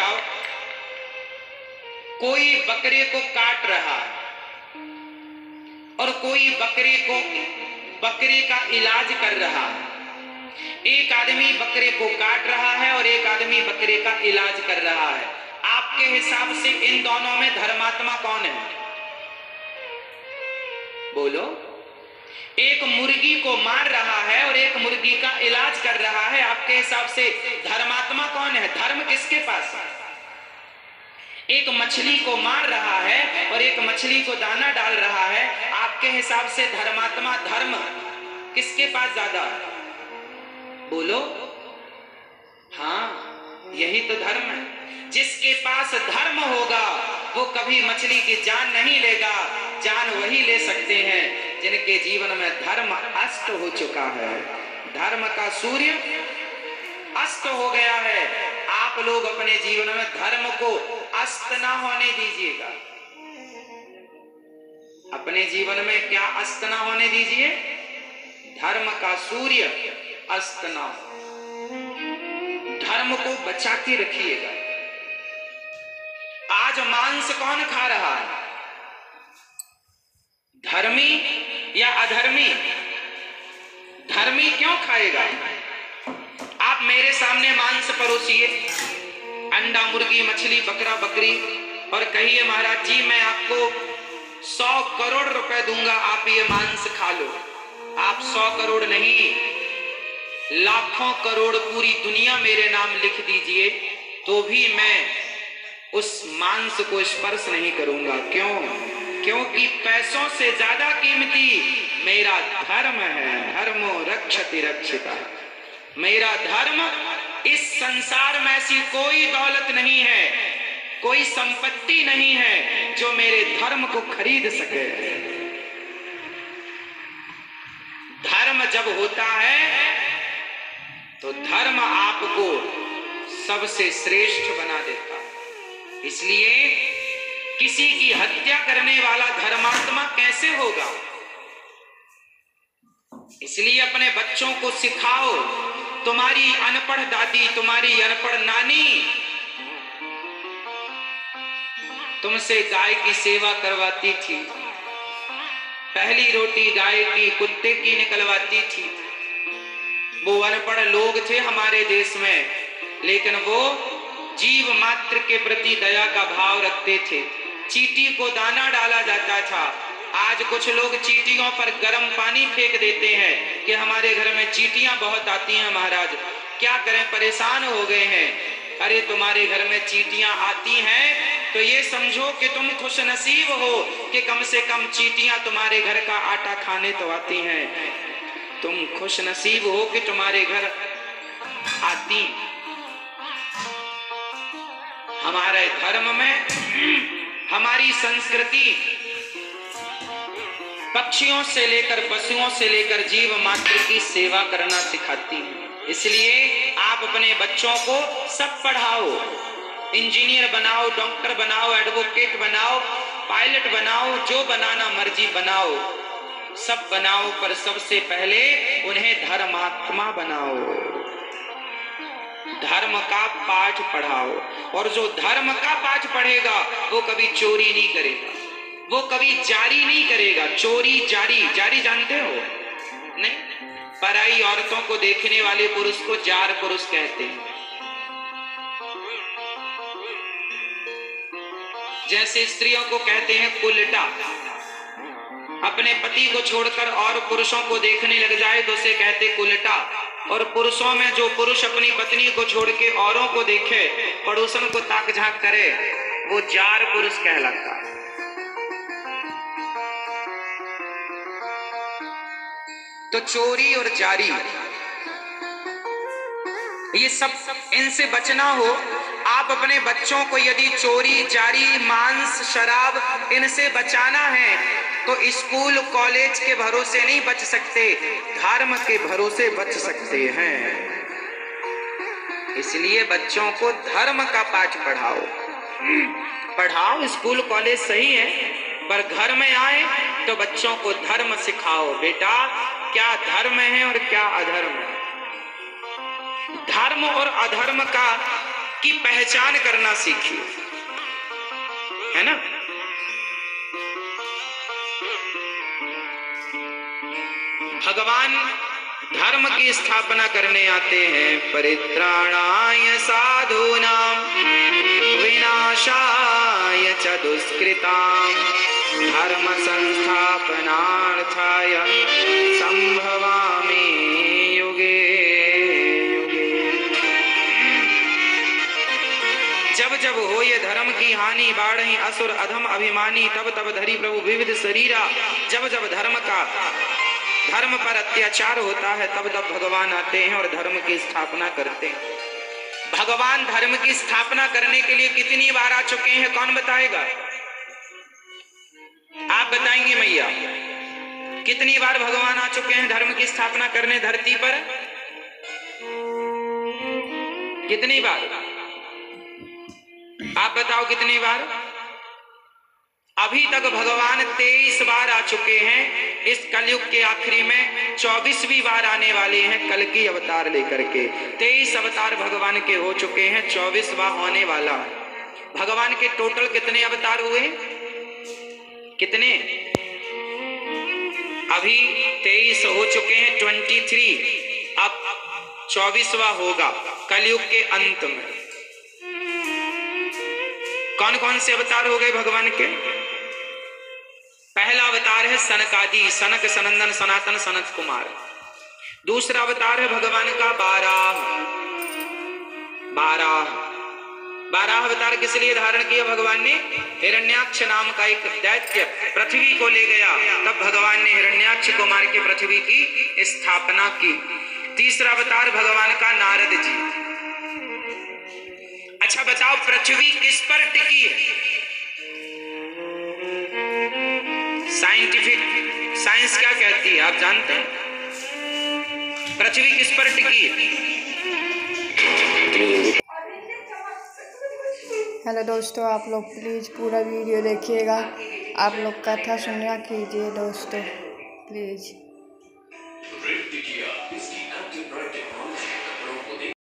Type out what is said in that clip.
बताओ। कोई बकरे को काट रहा है और कोई बकरे को, बकरे का इलाज कर रहा है। एक आदमी बकरे को काट रहा है और एक आदमी बकरे का इलाज कर रहा है। आपके हिसाब से इन दोनों में धर्मात्मा कौन है? बोलो। एक मुर्गी को मार रहा एक मुर्गी का इलाज कर रहा है। आपके हिसाब से धर्मात्मा कौन है? धर्म किसके पास? है एक मछली को मार रहा है और एक मछली को दाना डाल रहा है। आपके हिसाब से धर्मात्मा धर्म किसके पास ज़्यादा बोलो। हाँ यही तो धर्म है। जिसके पास धर्म होगा, वो कभी मछली की जान नहीं लेगा। जान वही ले सकते हैं जिनके जीवन में धर्म अस्त हो चुका है। धर्म का सूर्य अस्त हो गया है। आप लोग अपने जीवन में धर्म को अस्त ना होने दीजिएगा। अपने जीवन में क्या अस्त ना होने दीजिए? धर्म का सूर्य अस्त ना हो। धर्म को बचा के रखिएगा। आज मांस कौन खा रहा है? धर्मी या अधर्मी? धर्मी क्यों खाएगा? आप मेरे सामने मांस परोसिए, अंडा, मुर्गी, मछली, बकरा, बकरी, और कहिए, महाराज जी, मैं आपको सौ करोड़ रुपए दूँगा, आप ये मांस खा लो। आप सौ करोड़ नहीं, लाखों करोड़ पूरी दुनिया मेरे नाम लिख दीजिए तो भी मैं उस मांस को स्पर्श नहीं करूँगा। क्यों? क्योंकि पैसों से ज़्यादा कीमती मेरा धर्म है। धर्मो रक्षति रक्षिता। मेरा धर्म, इस संसार में ऐसी कोई दौलत नहीं है, कोई संपत्ति नहीं है जो मेरे धर्म को खरीद सके। धर्म जब होता है तो धर्म आपको सबसे श्रेष्ठ बना देता। है इसलिए किसी की हत्या करने वाला धर्मात्मा कैसे होगा? इसलिए अपने बच्चों को सिखाओ, तुम्हारी अनपढ़ दादी, तुम्हारी अनपढ़ नानी, तुमसे गाय की सेवा करवाती थी। पहली रोटी गाय की, कुत्ते की निकलवाती थी। वो अनपढ़ लोग थे हमारे देश में, लेकिन वो जीव मात्र के प्रति दया का भाव रखते थे। चीटी को दाना डाला जाता था। आज कुछ लोग चीटियों पर गर्म पानी फेंक देते हैं कि हमारे घर में चीटियाँ बहुत आती हैं महाराज। क्या करें, परेशान हो गए हैं। अरे, तुम्हारे घर में चीटियाँ आती हैं तो ये समझो कि तुम खुश नसीब हो कि कम से कम चीटियाँ तुम्हारे घर का आटा खाने तो आती हैं। तुम खुश नसीब हो कि तुम्हारे घर आती। हमारे धर्म में हमारी संस्कृति पक्षियों से लेकर पशुओं से लेकर जीव मात्र की सेवा करना सिखाती है। इसलिए आप अपने बच्चों को सब पढ़ाओ, इंजीनियर बनाओ, डॉक्टर बनाओ एडवोकेट बनाओ पायलट बनाओ, जो बनाना मर्ज़ी बनाओ, सब बनाओ, पर सबसे पहले उन्हें धर्मात्मा बनाओ। धर्म का पाठ पढ़ाओ। और जो धर्म का पाठ पढ़ेगा, वो कभी चोरी नहीं करेगा। वो कभी जारी नहीं करेगा। चोरी जारी। जारी जानते हो? नहीं? पराई औरतों को देखने वाले पुरुष को जार पुरुष कहते हैं। जैसे स्त्रियों को कहते हैं, कुलटा। अपने पति को छोड़कर और पुरुषों को देखने लग जाए तो उसे कहते कुलटा। और पुरुषों में जो पुरुष अपनी पत्नी को छोड़ के औरों को देखे, पड़ोसन को ताक झाक करे, वो जार पुरुष कहलाता। तो चोरी और जारी। ये सब इनसे बचना हो, आप अपने बच्चों को यदि चोरी, जारी, मांस, शराब इनसे बचाना है तो स्कूल, कॉलेज के भरोसे नहीं बच सकते, धर्म के भरोसे बच सकते हैं। इसलिए बच्चों को धर्म का पाठ पढ़ाओ। पढ़ाओ, स्कूल, कॉलेज सही है, पर घर में आए तो बच्चों को धर्म सिखाओ, बेटा, क्या धर्म है और क्या अधर्म है? धर्म और अधर्म का, की पहचान करना सीखिए। है ना? भगवान धर्म की स्थापना करने आते हैं। परित्राणाय साधूनाम विनाशाय च दुष्कृताम धर्म संस्थापनार्थाय ये हानि बाढ़ी असुर, अधम, अभिमानी, तब तब, धरी प्रभु, विविध शरीरा, जब जब धर्म का धर्म पर अत्याचार होता है, तब तब भगवान आते हैं और धर्म की स्थापना करते हैं। भगवान धर्म की स्थापना करने के लिए कितनी बार आ चुके हैं, कौन बताएगा? आप बताएँगे मैया, कितनी बार भगवान आ चुके हैं धर्म की स्थापना करने धरती पर? कितनी बार? आप बताओ कितनी बार? अभी तक भगवान तेईस बार आ चुके हैं। इस कलयुग के आखिरी में चौबीसवीं बार आने वाले हैं कल की अवतार लेकर के। तेईस अवतार भगवान के हो चुके हैं, चौबीसवा होने वाला। भगवान के टोटल कितने अवतार हुए? कितने? अभी तेईस हो चुके हैं, ट्वेंटी थ्री। अब चौबीसवा होगा कलयुग के अंत में। कौन कौन से अवतार हो गए भगवान के? पहला अवतार है सनकादि, सनक सनंदन, सनातन सनत कुमार। दूसरा अवतार है भगवान का बारह। बारह। बारह अवतार किस लिए धारण किया भगवान ने? हिरण्याक्ष नाम का एक दैत्य पृथ्वी को ले गया। तब भगवान ने हिरण्याक्ष को मार के पृथ्वी की स्थापना की। तीसरा अवतार भगवान का नारद जी। अच्छा बताओ, पृथ्वी किस पर टिकी है? साइंटिफिक साइंस क्या कहती है, आप जानते हैं? पृथ्वी किस पर टिकी है? हेलो दोस्तों, आप लोग प्लीज़ पूरा वीडियो देखिएगा। आप लोग कथा सुनिया कीजिए दोस्तों, प्लीज़।